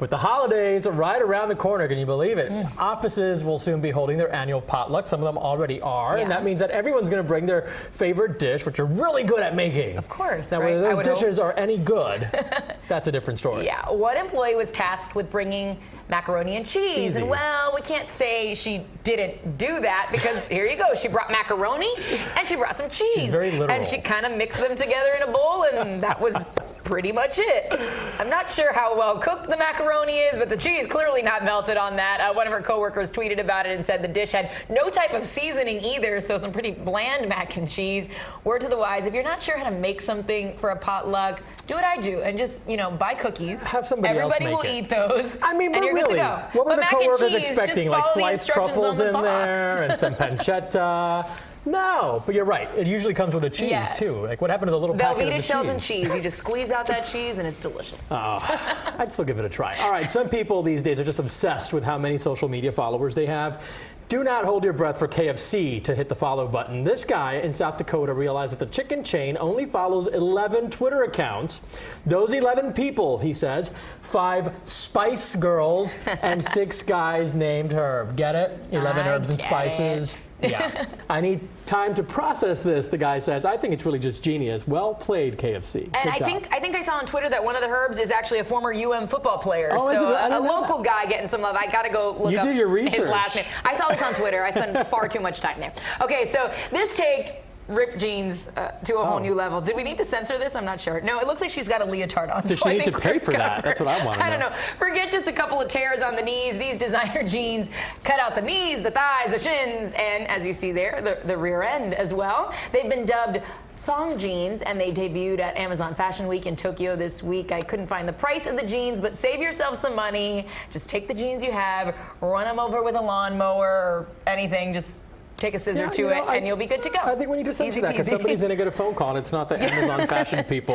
With the holidays right around the corner, can you believe it? Mm. Offices will soon be holding their annual potluck. Some of them already are, and that means that everyone's going to bring their favorite dish, which you're really good at making. Of course, Now, right? whether those would hope. dishes are any good, that's a different story. Yeah, one employee was tasked with bringing macaroni and cheese. Easy. And well, we can't say she didn't do that because here you go. She brought macaroni and she brought some cheese. She's very literal. And she kind of mixed them together in a bowl, and that was pretty much it. I'm not sure how well cooked the macaroni is, but the cheese clearly not melted on that. Uh, one of her coworkers tweeted about it and said the dish had no type of seasoning either, so some pretty bland mac and cheese. Word to the wise: if you're not sure how to make something for a potluck, do what I do and just you know buy cookies. Have somebody else Everybody will it. eat those. I mean, but really, good to go. what were But the coworkers expecting? Like sliced truffles the in box. there and some pancetta? No, but you're right. It usually comes with a cheese Yes. too. Like what happened to the little packet Velveeta of shells cheese? and cheese. You just squeeze out that cheese and it's delicious. Oh, I'd still give it a try. All right, some people these days are just obsessed with how many social media followers they have. Do not hold your breath for KFC to hit the follow button. This guy in South Dakota realized that the chicken chain only follows 11 Twitter accounts. Those 11 people, he says, five Spice Girls and six guys named Herb. Get it? 11 I herbs and spices. Yeah. I need time to process this, the guy says. I think it's really just genius. Well played, KFC. And Good I job. think I think I saw on Twitter that one of the herbs is actually a former UM football player. Oh, so it? A, a local guy getting some love. I gotta go look You up did your his last name. I saw on Twitter. I spent far too much time there. Okay, so this takes ripped jeans uh, to a whole Oh. new level. Did we need to censor this? I'm not sure. No, it looks like she's got a leotard on. Does so she I need to pay for that? That's what I wanna I don't know. know. Forget just a couple of tears on the knees. These designer jeans cut out the knees, the thighs, the shins, and as you see there, the, the rear end as well. They've been dubbed thong jeans and they debuted at Amazon Fashion Week in Tokyo this week. I couldn't find the price of the jeans, but save yourself some money. Just take the jeans you have, run them over with a lawnmower or anything. Just take a scissor Yeah, to know, it I- and you'll be good to go. I think we need to censor Easy that because somebody's going to get a phone call and it's not the Amazon fashion people.